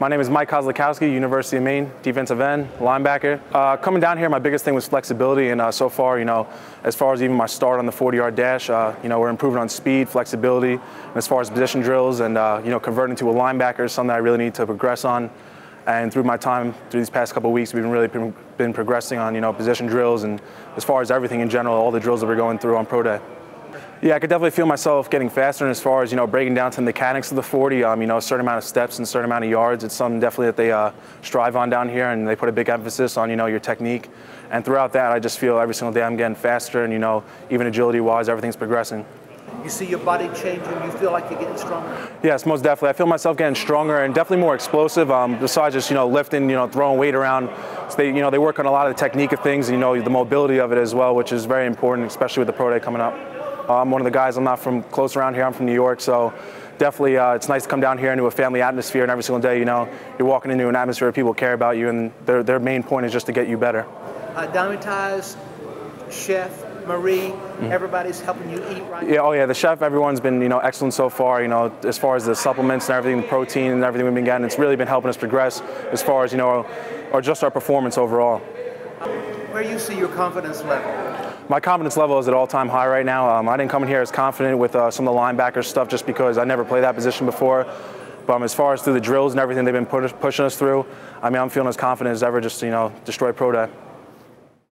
My name is Mike Kozlalowski, University of Maine, defensive end, linebacker. Uh, coming down here, my biggest thing was flexibility, and uh, so far, you know, as far as even my start on the 40-yard dash, uh, you know, we're improving on speed, flexibility, and as far as position drills, and uh, you know, converting to a linebacker is something I really need to progress on. And through my time through these past couple weeks, we've been really been progressing on you know position drills and as far as everything in general, all the drills that we're going through on pro day. Yeah, I could definitely feel myself getting faster. And as far as you know, breaking down to the mechanics of the 40, um, you know, a certain amount of steps and a certain amount of yards. It's something definitely that they uh, strive on down here, and they put a big emphasis on you know your technique. And throughout that, I just feel every single day I'm getting faster, and you know, even agility-wise, everything's progressing. You see your body changing. You feel like you're getting stronger. Yes, most definitely. I feel myself getting stronger and definitely more explosive. Um, besides just you know lifting, you know, throwing weight around. So they you know they work on a lot of the technique of things, and you know the mobility of it as well, which is very important, especially with the pro day coming up. I'm one of the guys, I'm not from close around here, I'm from New York, so definitely uh, it's nice to come down here into a family atmosphere and every single day, you know, you're walking into an atmosphere where people care about you and their, their main point is just to get you better. Uh, Chef, Marie, mm-hmm. everybody's helping you eat right. Yeah, oh yeah, the chef, everyone's been you know excellent so far. You know, as far as the supplements and everything, the protein and everything we've been getting, it's really been helping us progress as far as you know, or just our performance overall. Where you see your confidence level? My confidence level is at all-time high right now. Um, I didn't come in here as confident with uh, some of the linebacker stuff just because I never played that position before. But um, as far as through the drills and everything they've been push, pushing us through, I mean, I'm feeling as confident as ever just, you know, destroy pro day.